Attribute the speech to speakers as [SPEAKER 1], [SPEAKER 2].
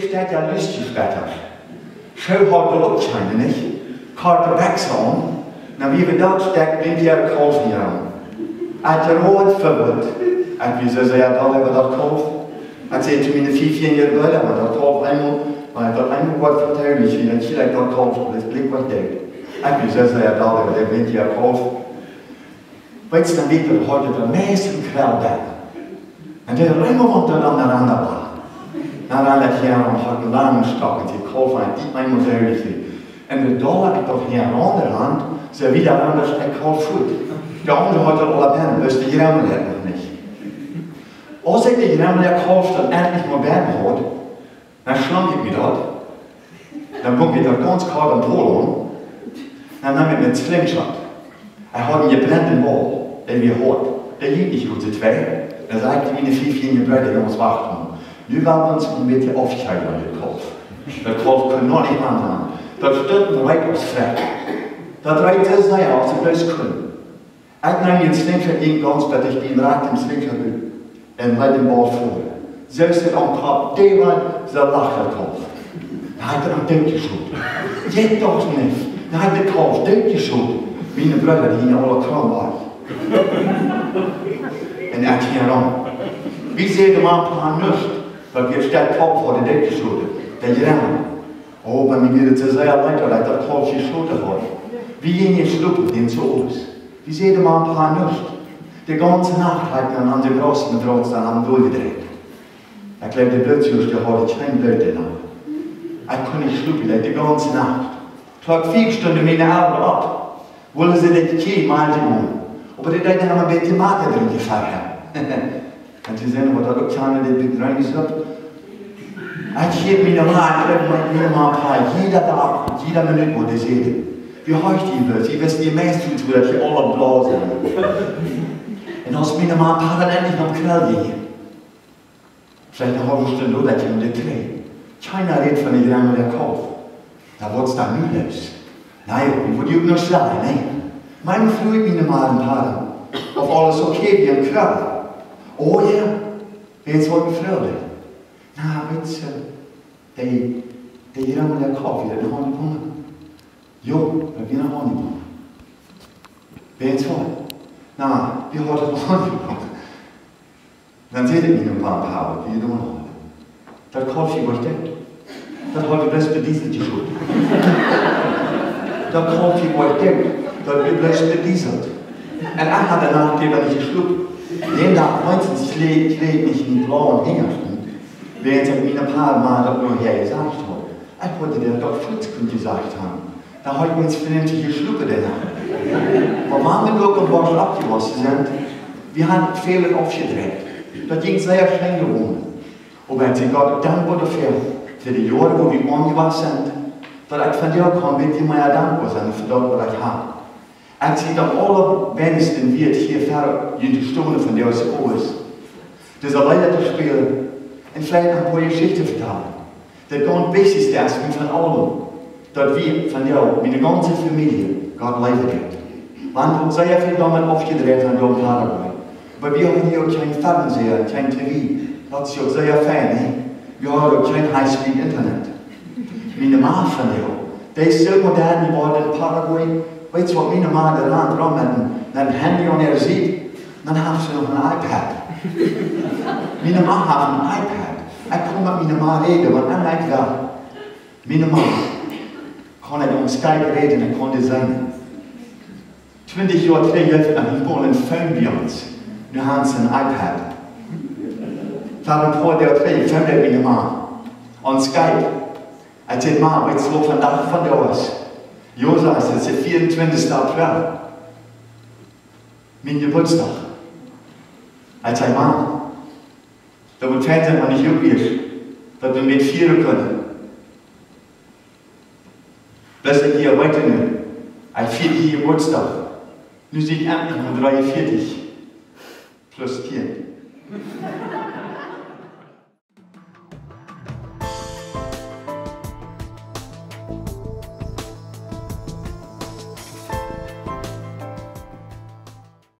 [SPEAKER 1] steht ja lustig wetter. Schau halt de opscheinen, nicht? Karte wechseln, na wie wir dort steckt, bin wir kaufen ja. Als er rood verwirrt, als wie so sehr da über das Kauf, als er zu mir eine vierjährige Böller, aber das Kauf einmal, weil das einmal Wort verteilt, wie dann vielleicht das Kauf, das Blick was denkt. Als wie so sehr da über der Wind ja Kauf. Weißt du, dann wird er heute der meisten Quell weg. Und der immer untereinander war. Jaren had een lange stok en die van die mijn moderne En de dollar toch aan de andere hand, ze wieder anders kool voet. Der andere hat er alle Pen, dus de jammer het nog niet. Als ik de jammer der kauft dann endlich modern hat, dann schlank ich mich dort, dann bumm ich da ganz kalt am Polo, dann nahm ich mir Slingshot. Er hat einen gebrannten Ball, den wir hat. Der liegt nicht gut, die zwei. Er sagt, wie eine vierjährige Brüder, Jungs, warten. Nu waren we ons een beetje afscheiden van dit kolf. Dat kolf kan nog niet aangaan. Dat stond right op vrij. Dat rijdt is nou ja, als het best kunnen. Ik neem je slinker in ganz, dat ik die raakt im slinker nu. En leid den bal voor. Zelfs het aan kap, deelman, ze lachen kolf. Dan had er een dunkje schoot. Je toch niet. Dan had de kolf dunkje schoot. Mijn broer die in alle kram was. en ik ging erom. Wie zei de man aan nust? Weil wir steht Kopf vor der Decke schulden. Der Jern. Oh, bei mir geht es sehr weiter, da der Kopf die Schulter vor. Wie gehen die schlucken den zu uns? Wie sehen wir ein paar nicht? Die ganze Nacht hat man an der großen Trotz dann am durchgedreht. Ich glaube, der plötzlich der heute kein Leute nach. Ich kann nicht schlucken, die ganze Nacht. Ich habe vier Stunden meine Augen ab. Wollen sie nicht gehen, mal die Aber die denken, haben ein bisschen Magen drin gefeiert. En toen zijn we dat ook samen dit bedrijf is dat. Als je mir normal, mir mal paar, jeder Tag, jeder Minute, wo die sehen. Wie heißt die wird? Sie wissen die meisten zu, dass sie alle blau sind. Und als mir mal ein paar dann endlich noch Quell gehen. Vielleicht eine halbe Stunde oder die die Dreh. Keiner redet von den Jahren der Kauf. Da wird es dann los. Nein, ich würde auch noch sagen, nein. Meine Früh mir mal ein paar. Auf alles okay wie im Körper. Oh ja, weet wat mevrouw deed? Nou, weet je, die, die hier allemaal der Kopf, die noch nicht kommen. Jo, wir gehen noch nicht kommen. Weet je wat? Nou, wie hat das noch nicht kommen? Dann seht ihr mich ein paar wie ihr noch Das Kopf hier was denkt. Das hat die beste Diesel die Schuld. Kopf hier was denkt. Das wird beste Diesel. Und er hat danach, den er nicht geschluckt. Den dag meistens kleed, kleed mich in blauen Hängerchen, während er mir ein paar Mal das nur her gesagt hat. Ich wollte der doch Fritzkund gesagt haben. Da hat uns vernünftige Schlucke denn Aber waren wir durch und war schon abgewaschen sind, wir haben Fehler aufgedreht. Das ging sehr schnell geworden. Und wenn sie Gott dankbar dafür, für die Jahre, wo wir angewaschen sind, dass ich von dir komme, wird ich mir ja dankbar sein für das, was ich habe. Als ik de allerwenigsten wird hier verder in de Stunde von der es ist. Das alleine zu spielen und vielleicht ein paar Geschichten vertellen. Das ganz wichtigste ist von allem, dass wir von der, meine ganze Familie, Gott leiden wird. Man hat sehr viel damit aufgedreht an dem Paraguay. Aber wir haben hier kein Fernseher, kein TV. Das ist ja sehr fein, ne? Wir haben auch kein Highspeed-Internet. Meine Mama von der, die ist so modern geworden in Paraguay, Weet je wat mijn man er aan drum met een, handy on haar ziet? Dan heeft ze nog een iPad. mijn man heeft een iPad. Ik kom met mijn man reden, want hij lijkt wel. Mijn man kon ik om Skype reden en kon designen. Twintig jaar terug en ik woon een phone bij ons. Nu hebben ze een iPad. Daar een paar jaar terug phone mijn man. On Skype. Hij zei, ma, weet je wat vandaag van jou is? Josa ist jetzt der 24. April. Mein Geburtstag. Als ein Mann. Da wird Väter man nicht üblich, dass wir mit vieren können. Das ist hier heute. Ein vierter Geburtstag. Nun sind endlich mal 43. Plus 4.